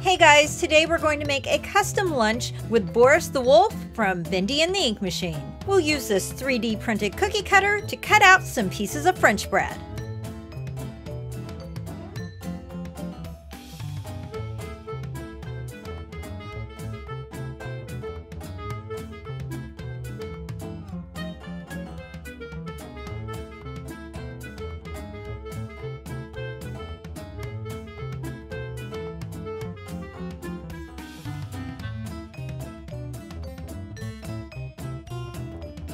Hey guys, today we're going to make a custom lunch with Boris the Wolf from Bendy and the Ink Machine. We'll use this 3D printed cookie cutter to cut out some pieces of French bread.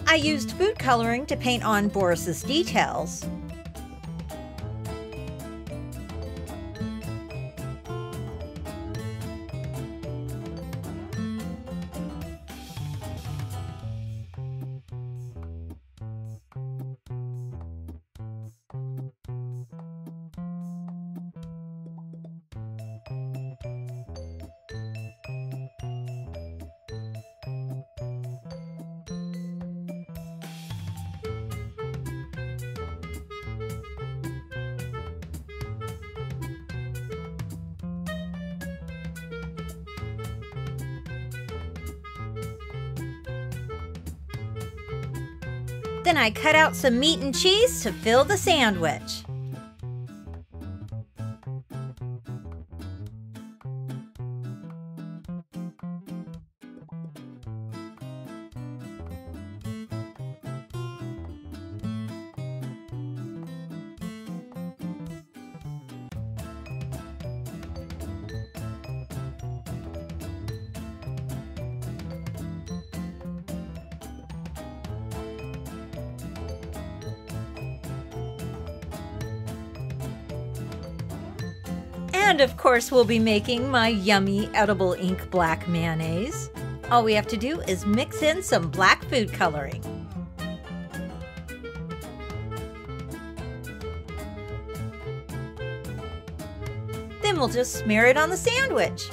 I used food coloring to paint on Boris's details. Then I cut out some meat and cheese to fill the sandwich. And of course, we'll be making my yummy edible ink black mayonnaise. All we have to do is mix in some black food coloring. Then we'll just smear it on the sandwich.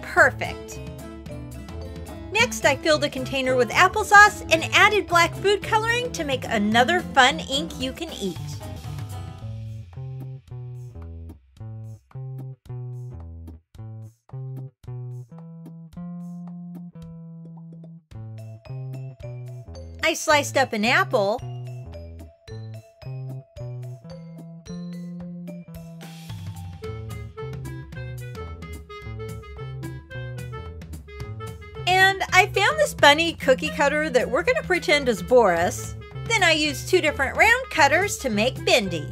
Perfect. I filled a container with applesauce and added black food coloring to make another fun ink you can eat. I sliced up an apple And I found this bunny cookie cutter that we're going to pretend is Boris. Then I used two different round cutters to make Bendy.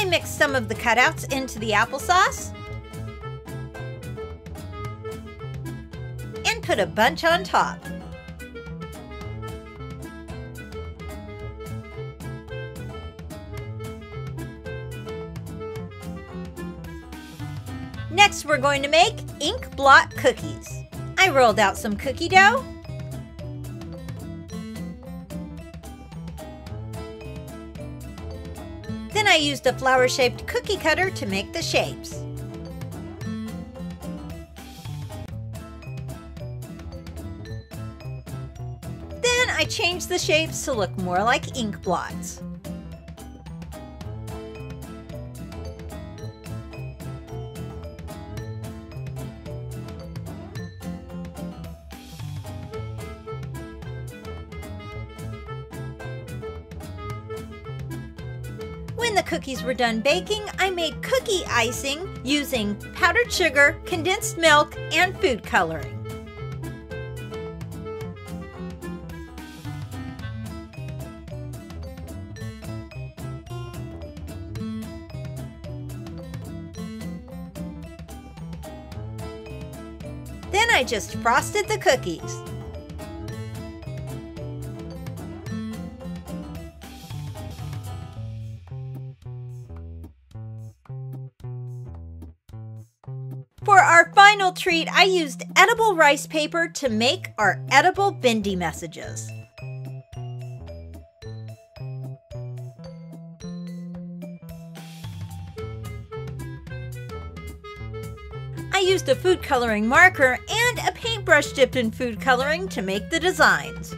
I mixed some of the cutouts into the applesauce and put a bunch on top. Next, we're going to make ink blot cookies. I rolled out some cookie dough I used a flower-shaped cookie cutter to make the shapes. Then I changed the shapes to look more like ink blots. cookies were done baking, I made cookie icing using powdered sugar, condensed milk, and food coloring. Then I just frosted the cookies. Final treat, I used edible rice paper to make our edible Bendy messages. I used a food coloring marker and a paintbrush dipped in food coloring to make the designs.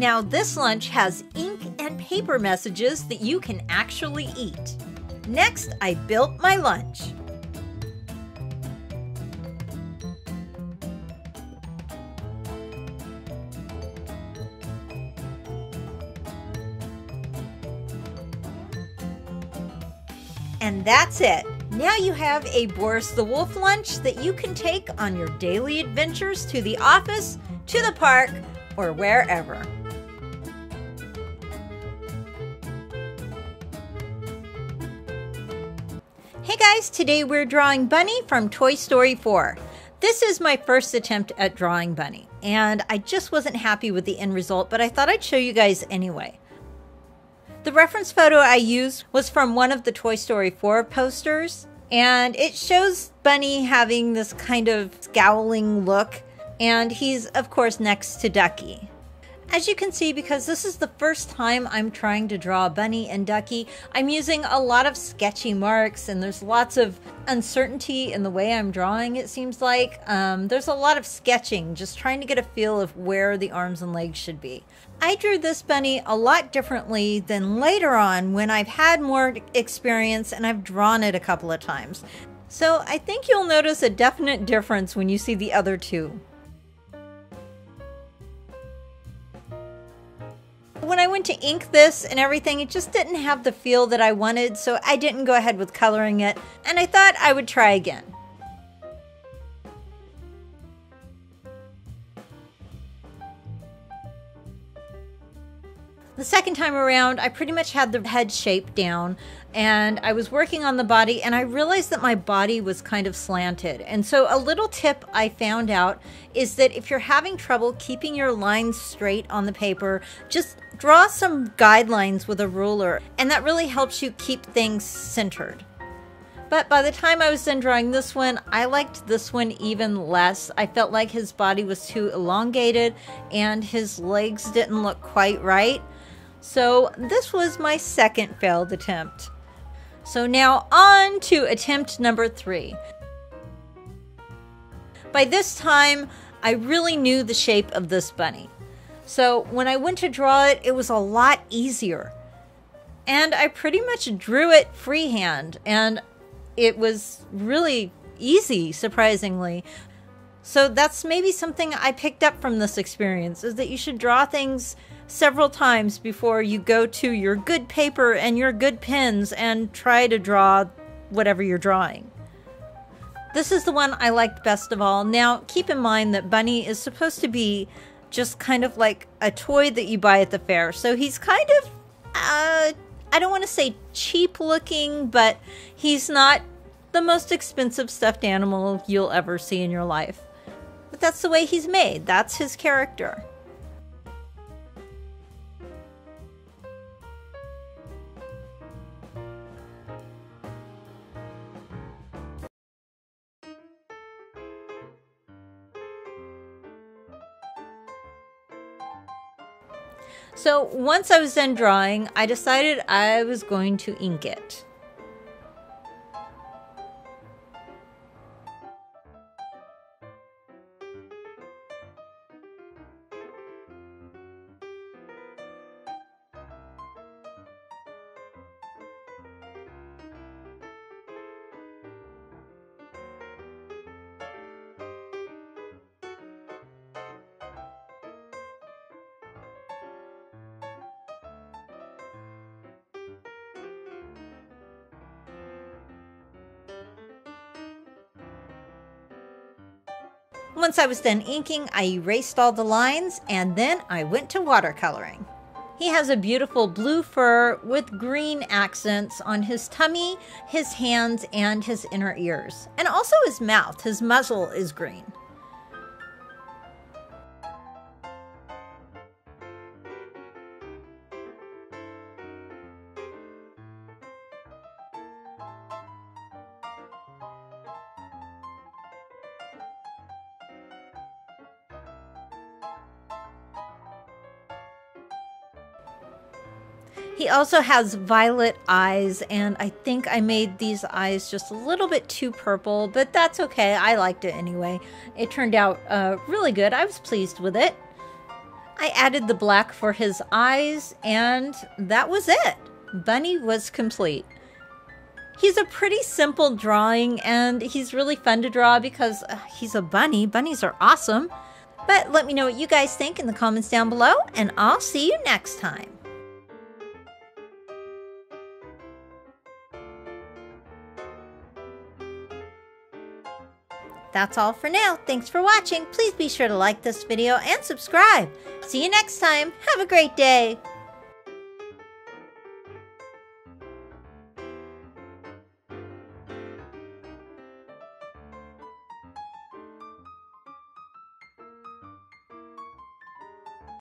Now this lunch has ink and paper messages that you can actually eat. Next, I built my lunch. And that's it. Now you have a Boris the Wolf lunch that you can take on your daily adventures to the office, to the park, or wherever. Hey guys, today we're drawing Bunny from Toy Story 4. This is my first attempt at drawing Bunny, and I just wasn't happy with the end result, but I thought I'd show you guys anyway. The reference photo I used was from one of the Toy Story 4 posters, and it shows Bunny having this kind of scowling look, and he's, of course, next to Ducky. As you can see, because this is the first time I'm trying to draw Bunny and Ducky, I'm using a lot of sketchy marks and there's lots of uncertainty in the way I'm drawing, it seems like. Um, there's a lot of sketching, just trying to get a feel of where the arms and legs should be. I drew this bunny a lot differently than later on when I've had more experience and I've drawn it a couple of times. So I think you'll notice a definite difference when you see the other two. When I went to ink this and everything, it just didn't have the feel that I wanted, so I didn't go ahead with coloring it, and I thought I would try again. The second time around, I pretty much had the head shape down and I was working on the body and I realized that my body was kind of slanted. And so a little tip I found out is that if you're having trouble keeping your lines straight on the paper, just draw some guidelines with a ruler and that really helps you keep things centered. But by the time I was done drawing this one, I liked this one even less. I felt like his body was too elongated and his legs didn't look quite right. So this was my second failed attempt. So now on to attempt number three. By this time, I really knew the shape of this bunny. So when I went to draw it, it was a lot easier. And I pretty much drew it freehand, and it was really easy, surprisingly. So that's maybe something I picked up from this experience is that you should draw things several times before you go to your good paper and your good pens and try to draw whatever you're drawing. This is the one I liked best of all. Now, keep in mind that Bunny is supposed to be just kind of like a toy that you buy at the fair. So he's kind of, uh, I don't want to say cheap looking, but he's not the most expensive stuffed animal you'll ever see in your life. But that's the way he's made, that's his character. So once I was done drawing, I decided I was going to ink it. Once I was done inking, I erased all the lines and then I went to watercoloring. He has a beautiful blue fur with green accents on his tummy, his hands, and his inner ears. And also his mouth. His muzzle is green. He also has violet eyes, and I think I made these eyes just a little bit too purple, but that's okay. I liked it anyway. It turned out uh, really good. I was pleased with it. I added the black for his eyes, and that was it. Bunny was complete. He's a pretty simple drawing, and he's really fun to draw because uh, he's a bunny. Bunnies are awesome. But let me know what you guys think in the comments down below, and I'll see you next time. That's all for now. Thanks for watching. Please be sure to like this video and subscribe. See you next time. Have a great day.